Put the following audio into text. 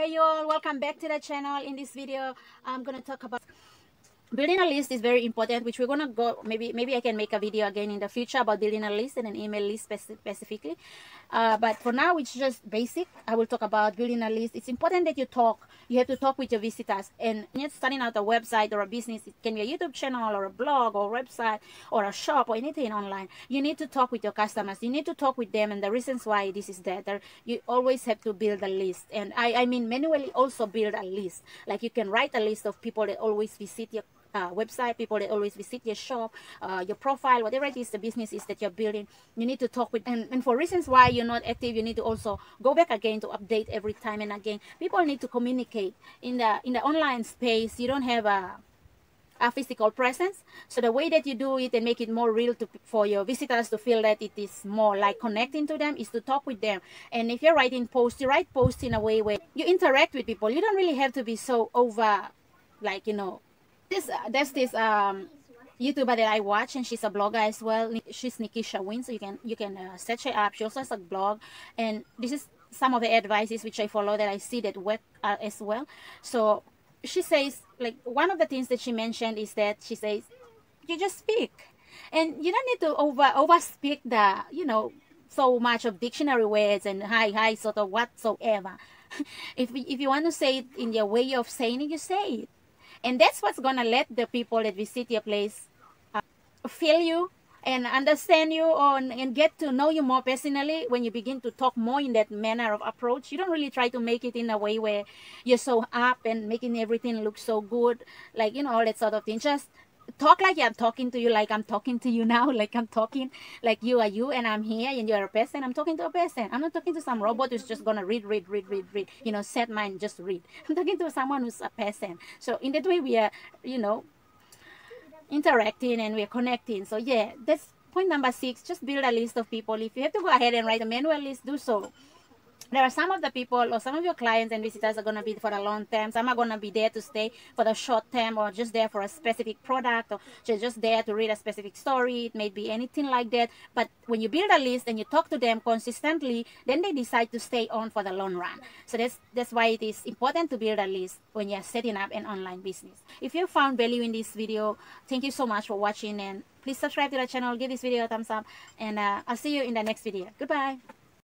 hey you all welcome back to the channel. In this video i'm gonna talk about building a list is very important which we're gonna go maybe maybe i can make a video again in the future about building a list and an email list speci specifically. Uh, but for now it's just basic. I will talk about building a list. It's important that you talk. You have to talk with your visitors. And starting out a website or a business it can be a youtube channel or a blog or website or a shop or anything online. You need to talk with your customers. You need to talk with them and the reasons why this is that you always have to build a list. And i i mean manually also build a list. Like you can write a list of people that always visit your uh, website, people that always visit your shop, uh, your profile, whatever it is the business is that you're building, you need to talk with, and, and for reasons why you're not active, you need to also go back again to update every time and again. People need to communicate. In the, in the online space, you don't have a, a physical presence. So the way that you do it and make it more real to, for your visitors to feel that it is more like connecting to them is to talk with them. And if you're writing posts, you write posts in a way where you interact with people. You don't really have to be so over, like, you know, this uh, there's this um YouTuber that I watch, and she's a blogger as well. She's Nikisha Win, so you can you can uh, search her up. She also has a blog, and this is some of the advices which I follow that I see that work uh, as well. So she says like one of the things that she mentioned is that she says you just speak, and you don't need to over over speak the you know so much of dictionary words and hi hi sort of whatsoever. if if you want to say it in your way of saying it, you say it and that's what's going to let the people that visit your place uh, feel you and understand you on, and get to know you more personally when you begin to talk more in that manner of approach. You don't really try to make it in a way where you're so up and making everything look so good, like, you know, all that sort of thing. Just talk like I'm talking to you, like I'm talking to you now, like I'm talking, like you are you and I'm here and you're a person. I'm talking to a person. I'm not talking to some robot who's just gonna read, read, read, read, read. You know, set mind, just read. I'm talking to someone who's a person. So in that way, we are, you know, interacting and we're connecting. So yeah, that's point number six. Just build a list of people. If you have to go ahead and write a manual list, do so there are some of the people or some of your clients and visitors are going to be for a long term. Some are going to be there to stay for the short term or just there for a specific product or just, there to read a specific story. It may be anything like that. But when you build a list and you talk to them consistently then they decide to stay on for the long run. So that's that's why it is important to build a list when you're setting up an online business. If you found value in this video thank you so much for watching and please subscribe to the channel. Give this video a thumbs up and uh, i'll see you in the next video. Goodbye